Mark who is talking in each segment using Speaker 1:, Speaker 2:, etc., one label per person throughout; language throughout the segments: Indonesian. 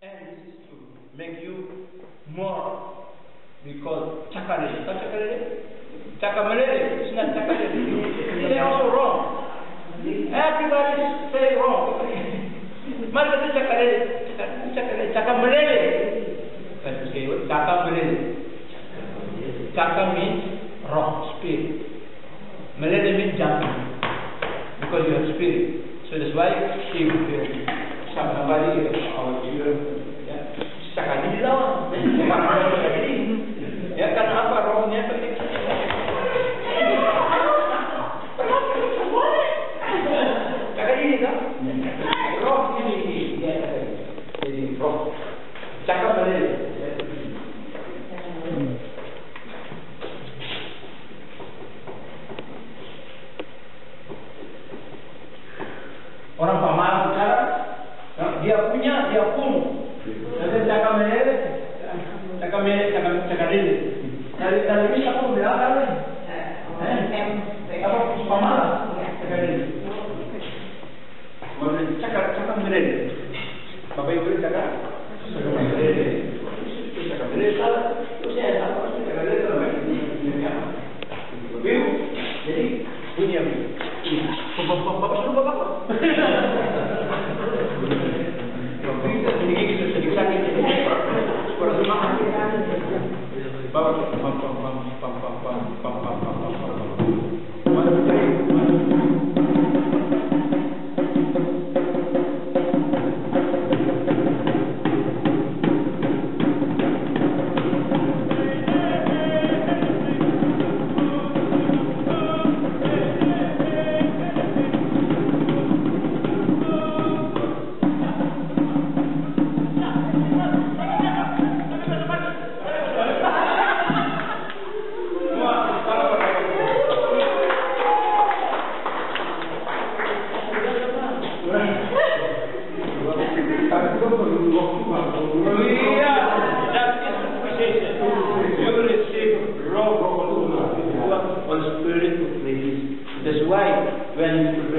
Speaker 1: And this is to make you more because chakalele. Tahu chakalele? Chakamalele. It's not chakalele. They are also wrong. Everybody say wrong. Mari kita chakalele. Chakalele. Chakamalele. Kan say what? chakamalele. Chaka means rock, spirit. Malele means jumping. Because you have spirit. So that's why if you somebody or you ya, sekali lawan. Ya karena apa rohnya penting. Kakak ini kan? Roh ini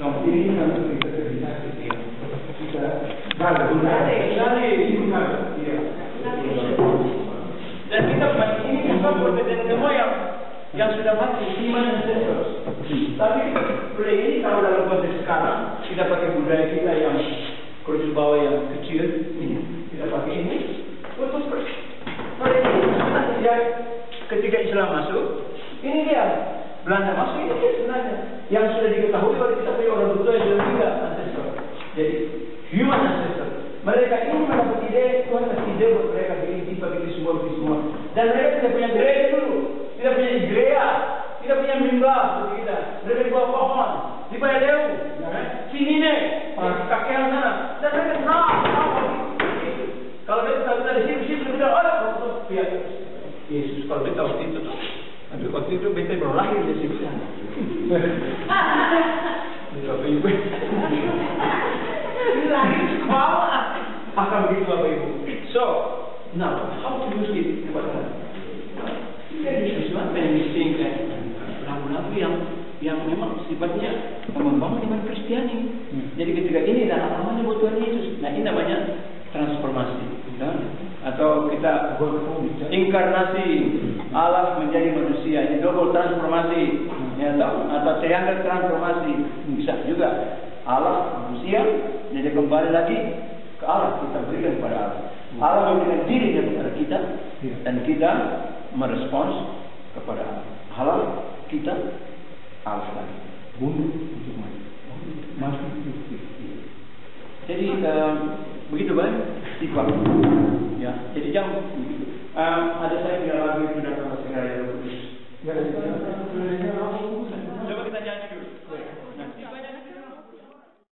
Speaker 1: No,
Speaker 2: ini harus kita terima kita
Speaker 1: Dan kita ini bukan berbeda semua yang sudah mati iman dan terus. Tapi budaya ini kalau dalam konteks sekarang kita pakai budaya kita yang kursus bawah yang kecil ini kita pakai ini untuk ketika Islam masuk ini dia Belanda masuk ini sebenarnya yang sudah diketahui Dan mereka tidak punya gereja dulu, tidak punya gereja, tidak punya mimbar seperti kita. Mereka di bawah pohon, di lewu, ya kan? Sini nih, kakean sana. Dan mereka nah, nah, kalau kita tahu dari sini, sini kita bilang, oh, pihak Yesus kalau kita waktu itu tuh, tapi waktu itu beta baru lahir di sini. Di Bapak Ibu. Lahir sekolah. Akan begitu Bapak Ibu. So, now how to use it Jadi sesuatu yang disingkat lagu-lagu yang yang memang sifatnya membangun iman Kristiani. Jadi ketika ini adalah namanya buat Tuhan Yesus. Nah ini namanya transformasi. Atau kita inkarnasi Allah menjadi manusia. Ini double transformasi. Ya, atau, atau triangle transformasi. Bisa juga. Allah manusia jadi kembali lagi ke Allah kita berikan kepada Allah. Allah memberikan dirinya kepada kita dan kita merespons kepada Allah. Kita lagi.
Speaker 2: bunuh untuk mati masuk
Speaker 1: Jadi uh, begitu kan sifat. Ya, jadi jangan begitu. Uh, ada saya bilang lagi sudah sama sekali ya Kudus.
Speaker 2: ya